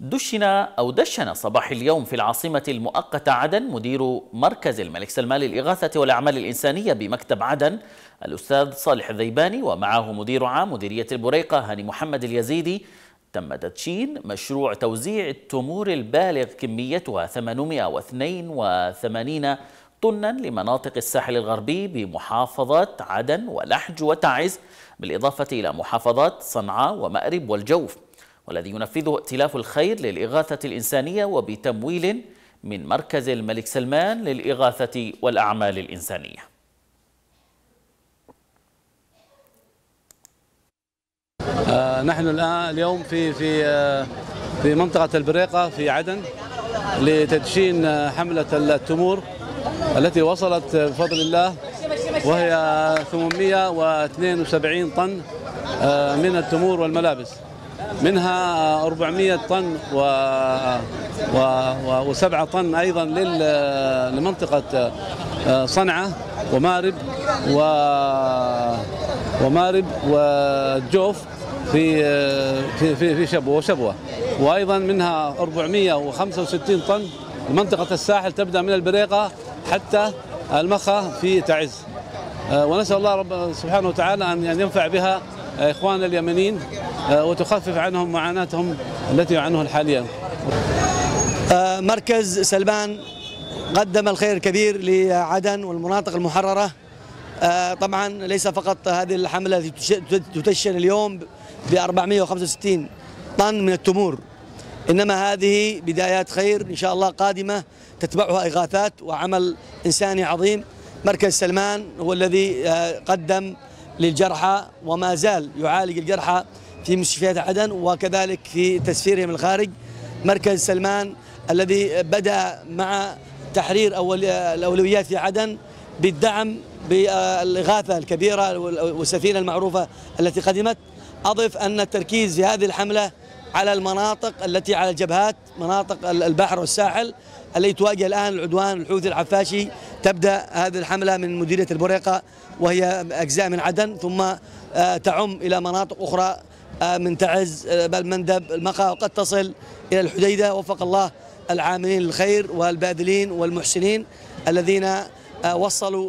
دشن أو دشن صباح اليوم في العاصمة المؤقتة عدن مدير مركز الملك سلمان للإغاثة والأعمال الإنسانية بمكتب عدن الأستاذ صالح الذيباني ومعه مدير عام مديرية البريقة هاني محمد اليزيدي. تم تدشين مشروع توزيع التمور البالغ كميتها 882 طنا لمناطق الساحل الغربي بمحافظات عدن ولحج وتعز بالإضافة إلى محافظات صنعاء ومأرب والجوف. والذي ينفذه ائتلاف الخير للإغاثة الإنسانية وبتمويل من مركز الملك سلمان للإغاثة والأعمال الإنسانية. آه نحن الآن اليوم في في آه في منطقة البريقة في عدن لتدشين آه حملة التمور التي وصلت بفضل الله وهي 872 طن آه من التمور والملابس. منها 400 طن و... و... و... وسبعة طن أيضا لل... لمنطقة صنعاء ومارب و... ومارب والجوف في في في, في شبوة وشبوة. وأيضا منها 465 طن لمنطقة الساحل تبدأ من البريقة حتى المخا في تعز. ونسأل الله رب سبحانه وتعالى أن ينفع بها إخواننا اليمنيين وتخفف عنهم معاناتهم التي يعانوها حاليا مركز سلمان قدم الخير الكبير لعدن والمناطق المحررة. طبعا ليس فقط هذه الحملة التي تدشن اليوم ب 465 طن من التمور. إنما هذه بدايات خير إن شاء الله قادمة تتبعها إغاثات وعمل إنساني عظيم. مركز سلمان هو الذي قدم للجرحى وما زال يعالج الجرحى في مستشفيات عدن وكذلك في تسفيرهم الخارج. مركز سلمان الذي بدأ مع تحرير أول الأولويات في عدن بالدعم بالإغاثة الكبيرة والسفينة المعروفة التي قدمت. أضف أن التركيز في هذه الحملة على المناطق التي على الجبهات مناطق البحر والساحل التي تواجه الآن العدوان الحوثي العفاشي تبدأ هذه الحملة من مديرية البريقة وهي أجزاء من عدن ثم تعم إلى مناطق أخرى من تعز بل مندب المقا وقد تصل إلى الحديدة وفق الله العاملين للخير والباذلين والمحسنين الذين وصلوا